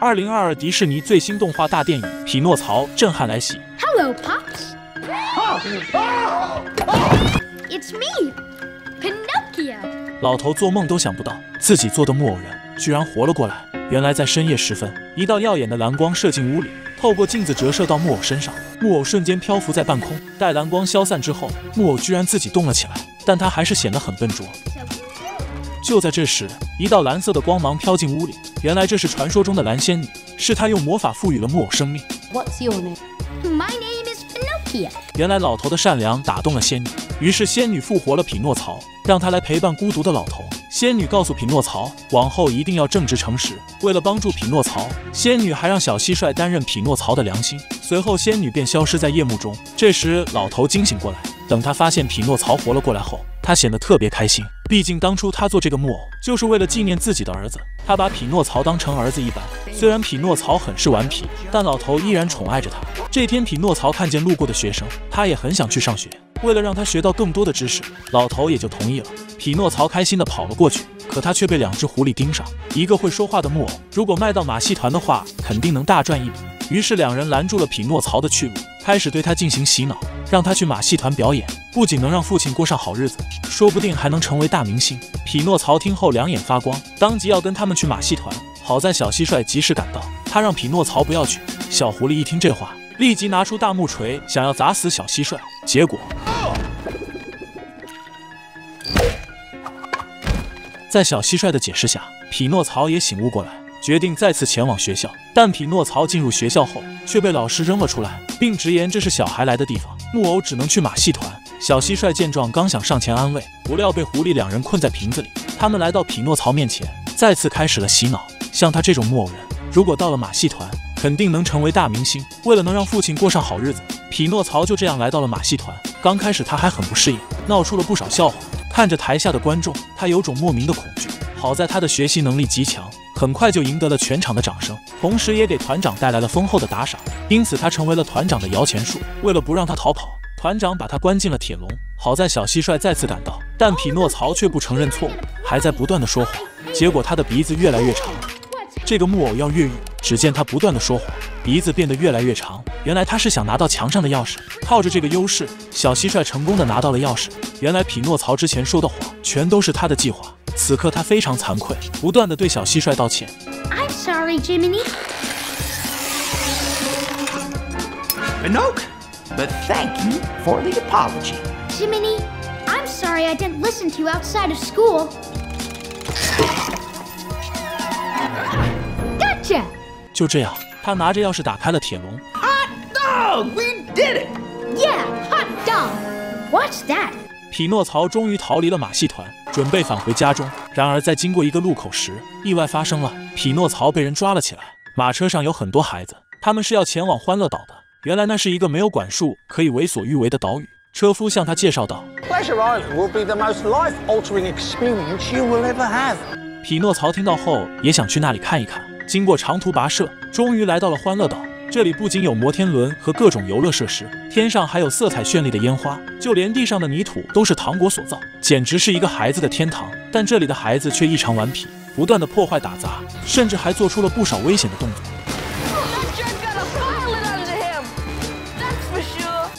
二零二二迪士尼最新动画大电影《匹诺曹》震撼来袭。Hello, Pops. It's me, Pinocchio. 老头做梦都想不到，自己做的木偶人居然活了过来。原来在深夜时分，一道耀眼的蓝光射进屋里，透过镜子折射到木偶身上，木偶瞬间漂浮在半空。待蓝光消散之后，木偶居然自己动了起来，但他还是显得很笨拙。就在这时，一道蓝色的光芒飘进屋里，原来这是传说中的蓝仙女，是她用魔法赋予了木偶生命。What's your name? My name is Pinocchio. 原来老头的善良打动了仙女，于是仙女复活了匹诺曹，让他来陪伴孤独的老头。仙女告诉匹诺曹，往后一定要正直诚实。为了帮助匹诺曹，仙女还让小蟋蟀担任匹诺曹的良心。随后，仙女便消失在夜幕中。这时，老头惊醒过来，等他发现匹诺曹活了过来后，他显得特别开心。毕竟当初他做这个木偶，就是为了纪念自己的儿子。他把匹诺曹当成儿子一般。虽然匹诺曹很是顽皮，但老头依然宠爱着他。这天，匹诺曹看见路过的学生，他也很想去上学。为了让他学到更多的知识，老头也就同意了。匹诺曹开心地跑了过去，可他却被两只狐狸盯上。一个会说话的木偶，如果卖到马戏团的话，肯定能大赚一笔。于是两人拦住了匹诺曹的去路，开始对他进行洗脑，让他去马戏团表演，不仅能让父亲过上好日子，说不定还能成为大明星。匹诺曹听后两眼发光，当即要跟他们去马戏团。好在小蟋蟀及时赶到，他让匹诺曹不要去。小狐狸一听这话，立即拿出大木锤，想要砸死小蟋蟀。结果，在小蟋蟀的解释下，匹诺曹也醒悟过来，决定再次前往学校。但匹诺曹进入学校后，却被老师扔了出来，并直言这是小孩来的地方，木偶只能去马戏团。小蟋蟀见状，刚想上前安慰，不料被狐狸两人困在瓶子里。他们来到匹诺曹面前，再次开始了洗脑。像他这种木偶人，如果到了马戏团，肯定能成为大明星。为了能让父亲过上好日子，匹诺曹就这样来到了马戏团。刚开始他还很不适应，闹出了不少笑话。看着台下的观众，他有种莫名的恐惧。好在他的学习能力极强，很快就赢得了全场的掌声，同时也给团长带来了丰厚的打赏。因此，他成为了团长的摇钱树。为了不让他逃跑，团长把他关进了铁笼。好在小蟋蟀再次赶到，但匹诺曹却不承认错误，还在不断的说谎。结果他的鼻子越来越长。这个木偶要越狱，只见他不断的说谎，鼻子变得越来越长。原来他是想拿到墙上的钥匙，靠着这个优势，小蟋蟀成功的拿到了钥匙。原来匹诺曹之前说的谎，全都是他的计划。此刻他非常惭愧，不断的对小蟋蟀道歉。 I'm sorry, Jiminy. Pinocchio, but thank you for the apology. Jiminy, I'm sorry I didn't listen to you outside of school. Gotcha! 就这样，他拿着钥匙打开了铁笼。 Dog, we did it! Yeah, hot dog. What's that? 匹诺曹终于逃离了马戏团，准备返回家中。然而，在经过一个路口时，意外发生了，匹诺曹被人抓了起来。马车上有很多孩子，他们是要前往欢乐岛的。原来那是一个没有管束、可以为所欲为的岛屿。车夫向他介绍道 Pleasure Island will be the most life altering experience you will ever have.：“ 匹诺曹听到后也想去那里看一看。经过长途跋涉，终于来到了欢乐岛。这里不仅有摩天轮和各种游乐设施，天上还有色彩绚丽的烟花，就连地上的泥土都是糖果所造，简直是一个孩子的天堂。但这里的孩子却异常顽皮，不断的破坏打砸，甚至还做出了不少危险的动作。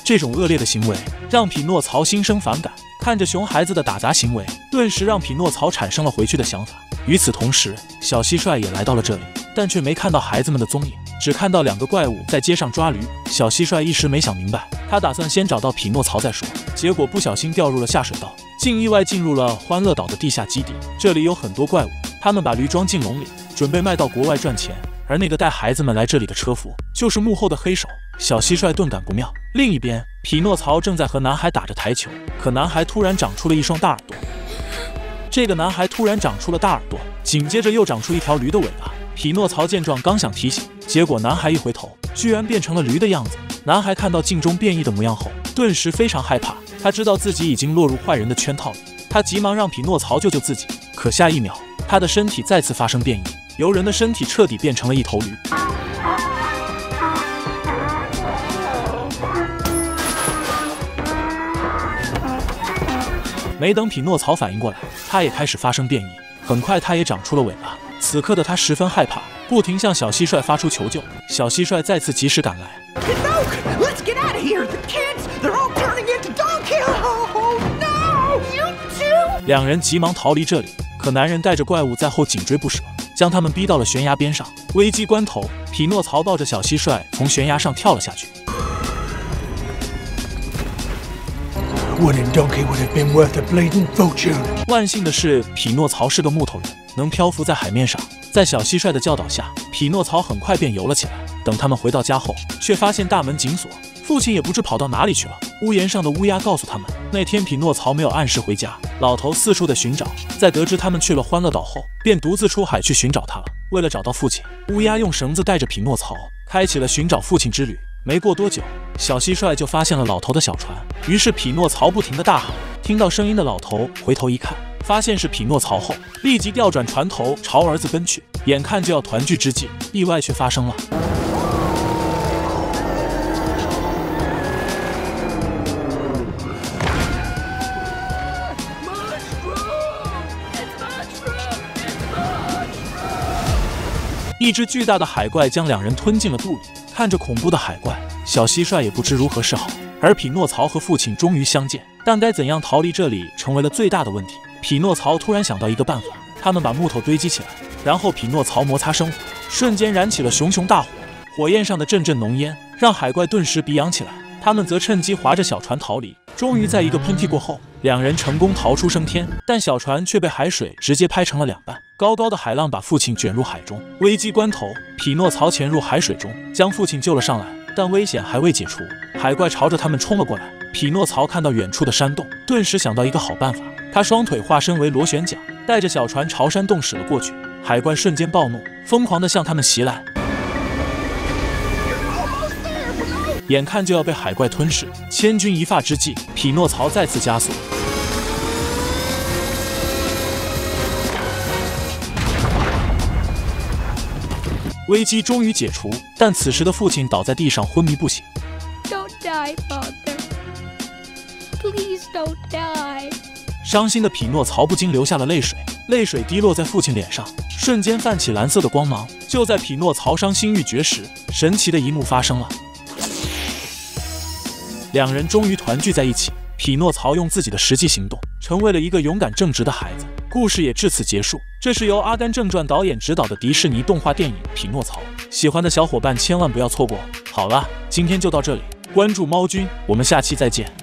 这种恶劣的行为让匹诺曹心生反感，看着熊孩子的打砸行为，顿时让匹诺曹产生了回去的想法。与此同时，小蟋蟀也来到了这里，但却没看到孩子们的踪影，只看到两个怪物在街上抓驴。小蟋蟀一时没想明白，他打算先找到匹诺曹再说，结果不小心掉入了下水道，竟意外进入了欢乐岛的地下基地。这里有很多怪物，他们把驴装进笼里，准备卖到国外赚钱。而那个带孩子们来这里的车夫，就是幕后的黑手。小蟋蟀顿感不妙。另一边，匹诺曹正在和男孩打着台球，可男孩突然长出了一双大耳朵。这个男孩突然长出了大耳朵，紧接着又长出一条驴的尾巴。匹诺曹见状，刚想提醒，结果男孩一回头，居然变成了驴的样子。男孩看到镜中变异的模样后，顿时非常害怕，他知道自己已经落入坏人的圈套里，他急忙让匹诺曹救救自己。可下一秒，他的身体再次发生变异，由人的身体彻底变成了一头驴。没等匹诺曹反应过来，他也开始发生变异。很快，他也长出了尾巴。此刻的他十分害怕，不停向小蟋蟀发出求救，小蟋蟀再次及时赶来。两人急忙逃离这里，可男人带着怪物在后紧追不舍，将他们逼到了悬崖边上。危机关头，匹诺曹抱着小蟋蟀从悬崖上跳了下去。万幸的是，匹诺曹是个木头人。能漂浮在海面上。在小蟋蟀的教导下，匹诺曹很快便游了起来。等他们回到家后，却发现大门紧锁，父亲也不知跑到哪里去了。屋檐上的乌鸦告诉他们，那天匹诺曹没有按时回家，老头四处的寻找，在得知他们去了欢乐岛后，便独自出海去寻找他了。为了找到父亲，乌鸦用绳子带着匹诺曹，开启了寻找父亲之旅。没过多久，小蟋蟀就发现了老头的小船，于是匹诺曹不停地大喊。听到声音的老头回头一看，发现是匹诺曹后，立即调转船头朝儿子奔去。眼看就要团聚之际，意外却发生了。一只巨大的海怪将两人吞进了肚里。看着恐怖的海怪，小蟋蟀也不知如何是好。而匹诺曹和父亲终于相见，但该怎样逃离这里成为了最大的问题。匹诺曹突然想到一个办法，他们把木头堆积起来，然后匹诺曹摩擦生火，瞬间燃起了熊熊大火。火焰上的阵阵浓烟让海怪顿时鼻痒起来，他们则趁机划着小船逃离。终于在一个喷嚏过后，两人成功逃出升天，但小船却被海水直接拍成了两半。高高的海浪把父亲卷入海中，危机关头，匹诺曹潜入海水中，将父亲救了上来。但危险还未解除，海怪朝着他们冲了过来。匹诺曹看到远处的山洞，顿时想到一个好办法，他双腿化身为螺旋桨，带着小船朝山洞驶了过去。海怪瞬间暴怒，疯狂地向他们袭来。眼看就要被海怪吞噬，千钧一发之际，匹诺曹再次加速。危机终于解除，但此时的父亲倒在地上昏迷不醒。Don't die, Father. Please don't die. 伤心的匹诺曹不禁流下了泪水，泪水滴落在父亲脸上，瞬间泛起蓝色的光芒。就在匹诺曹伤心欲绝时，神奇的一幕发生了，两人终于团聚在一起。匹诺曹用自己的实际行动，成为了一个勇敢正直的孩子。故事也至此结束。这是由《阿甘正传》导演执导的迪士尼动画电影《匹诺曹》，喜欢的小伙伴千万不要错过。好了，今天就到这里，关注猫君，我们下期再见。